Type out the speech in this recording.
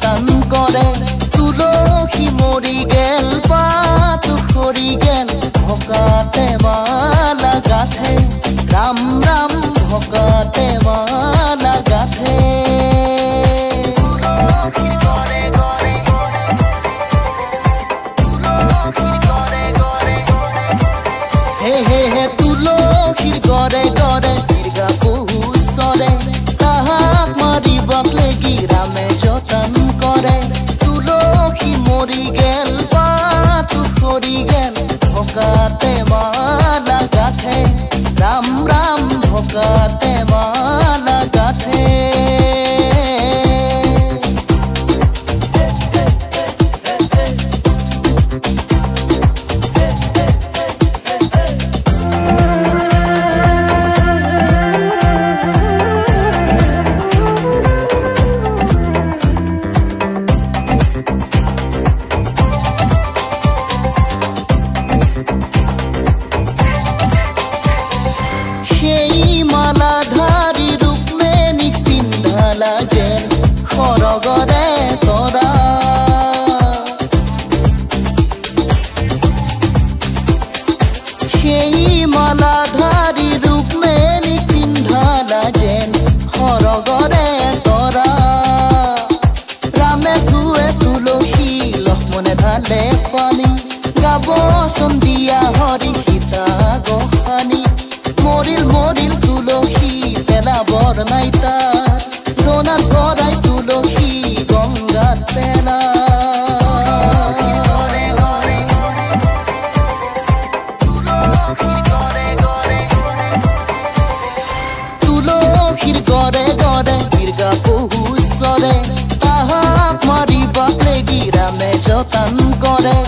tan sun মন দিয়া হরি সীতা গোহানি। মরিল মরিল তুলসী পেলাবৰ নাই তাৰ দোনাৰ পৰাই তুলসী গংগাত পেলা তুলসীৰ গড়ে গড়ে বিৰ্গা পহু চৰে তাহাক মাৰিবাক লেগি ৰামে যতন কৰে